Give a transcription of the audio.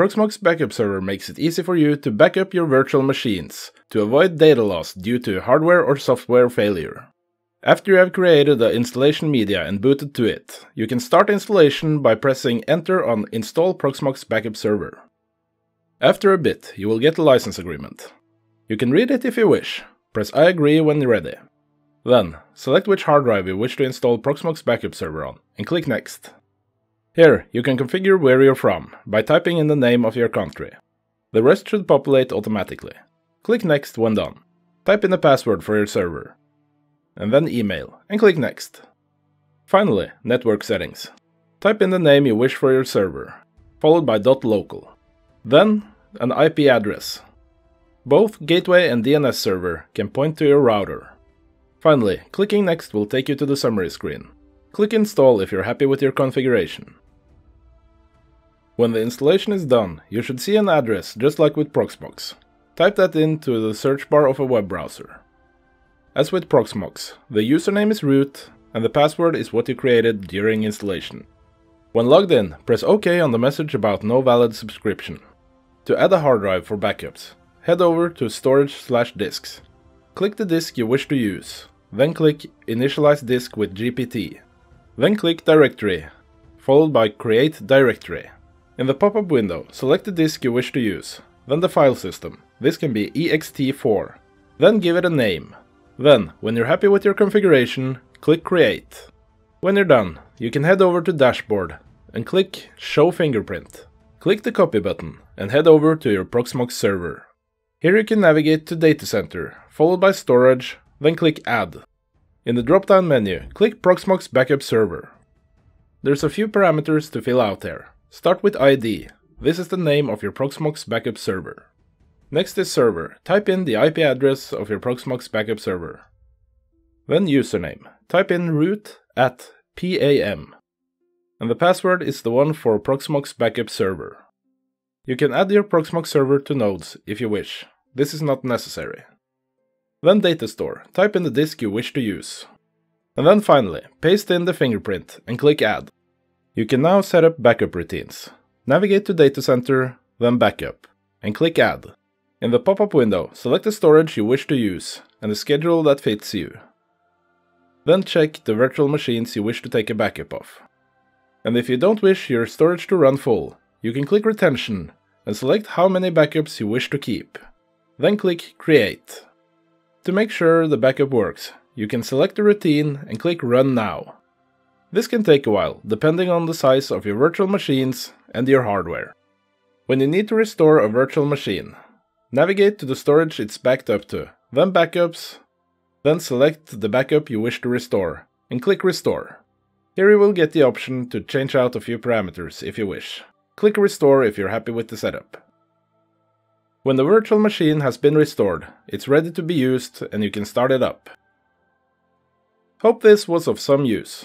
Proxmox Backup Server makes it easy for you to back up your virtual machines to avoid data loss due to hardware or software failure. After you have created the installation media and booted to it, you can start installation by pressing enter on Install Proxmox Backup Server. After a bit, you will get a license agreement. You can read it if you wish. Press I agree when ready. Then, select which hard drive you wish to install Proxmox Backup Server on, and click Next. Here, you can configure where you're from by typing in the name of your country. The rest should populate automatically. Click Next when done. Type in the password for your server. And then email, and click Next. Finally, network settings. Type in the name you wish for your server, followed by .local. Then, an IP address. Both gateway and DNS server can point to your router. Finally, clicking Next will take you to the summary screen. Click Install if you're happy with your configuration. When the installation is done, you should see an address just like with Proxmox. Type that into the search bar of a web browser. As with Proxmox, the username is root and the password is what you created during installation. When logged in, press OK on the message about no valid subscription. To add a hard drive for backups, head over to storage slash disks. Click the disk you wish to use, then click initialize disk with GPT. Then click directory, followed by create directory. In the pop-up window, select the disk you wish to use, then the file system. This can be ext4. Then give it a name. Then, when you're happy with your configuration, click Create. When you're done, you can head over to Dashboard and click Show Fingerprint. Click the copy button and head over to your Proxmox server. Here you can navigate to Data Center, followed by Storage, then click Add. In the drop-down menu, click Proxmox Backup Server. There's a few parameters to fill out here. Start with ID. This is the name of your Proxmox backup server. Next is server. Type in the IP address of your Proxmox backup server. Then username. Type in root at PAM. And the password is the one for Proxmox backup server. You can add your Proxmox server to nodes if you wish. This is not necessary. Then data store. Type in the disk you wish to use. And then finally, paste in the fingerprint and click add. You can now set up backup routines. Navigate to Data Center, then Backup, and click Add. In the pop-up window, select the storage you wish to use and the schedule that fits you. Then check the virtual machines you wish to take a backup of. And if you don't wish your storage to run full, you can click Retention and select how many backups you wish to keep. Then click Create. To make sure the backup works, you can select the routine and click Run Now. This can take a while, depending on the size of your virtual machines and your hardware. When you need to restore a virtual machine, navigate to the storage it's backed up to, then Backups, then select the backup you wish to restore, and click Restore. Here you will get the option to change out a few parameters if you wish. Click Restore if you're happy with the setup. When the virtual machine has been restored, it's ready to be used and you can start it up. Hope this was of some use.